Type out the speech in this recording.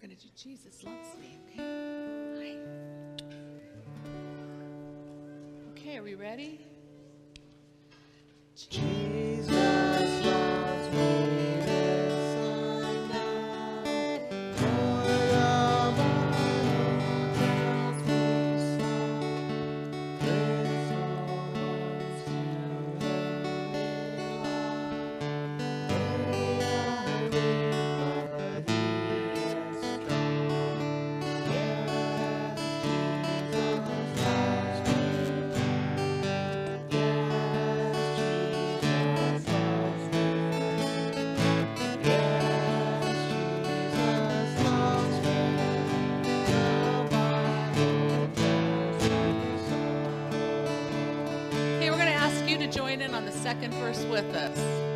We're going to do Jesus loves me, okay? Okay, are we ready? join in on the second verse with us?